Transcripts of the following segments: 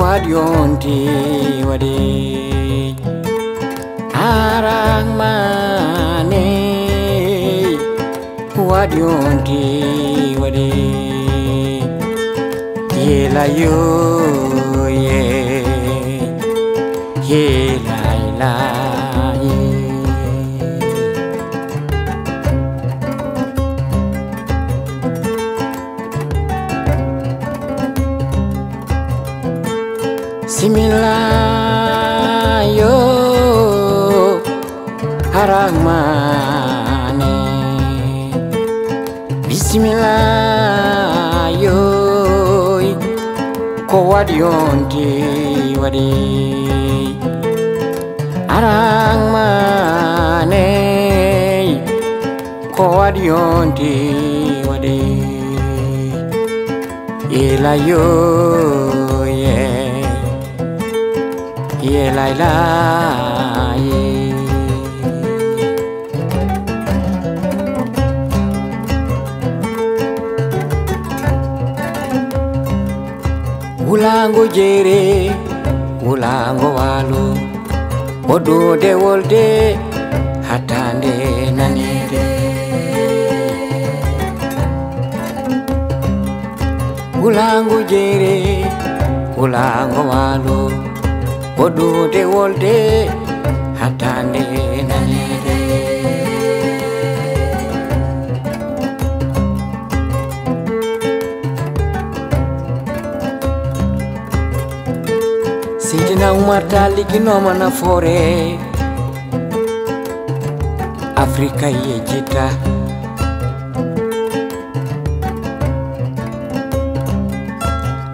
wadyon ti wadi arang mane wadyon ti wadi yela yo ye yela la similayo harang mane bismillayo ko wadi onti wadi. Harang mane ko wadi onti wadi. เยลายลายกูลางกูเจเรกูลางกูวาลูโอดูเดวอลเดฮัตตันเดนันเด kulangu jere kulango walo Bodude wolde hatande nanede sidina umar liginoma nafoore afrika ye jita.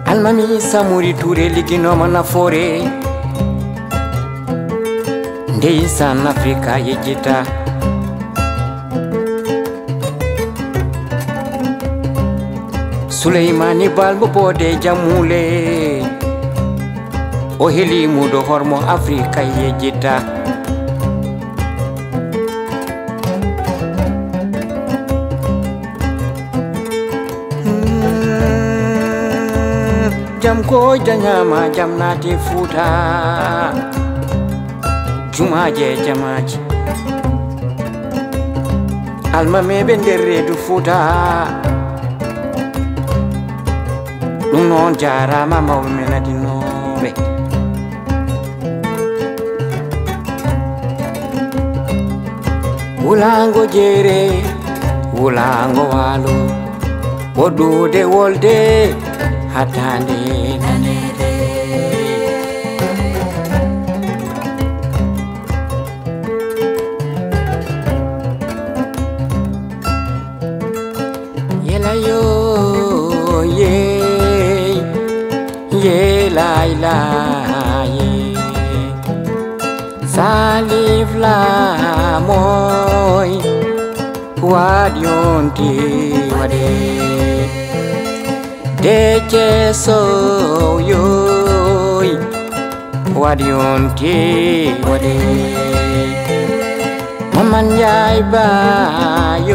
Almami samuri ture mana fore? Ndi Ndeyisan Afrika yejita Suleimani Balbo bode jamule. O heli hormo afrika yejjita jam ko jañama jam naati fuuta juma je jamaji. Alma almameɓe nder reedu fuuta ɗum noon jarama mawɓe men adinoɓe wulango jeere wulango waalo woɗɗude wolde hattande Lai laila ye salif la moy wadionti wade dece soyoy wadionti wade maman yay bayoy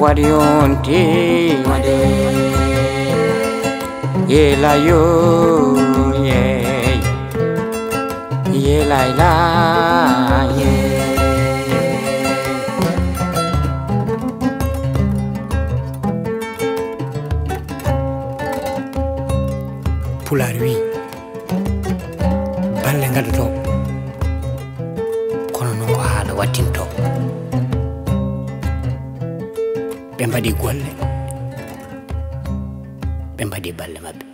wadionti wade ye la yo ye ye la la ye. Pular wi balle ngaɗoto kono noon ko haala wattinto ɓe mbaɗi golle ɓe mbaɗi balle maɓɓe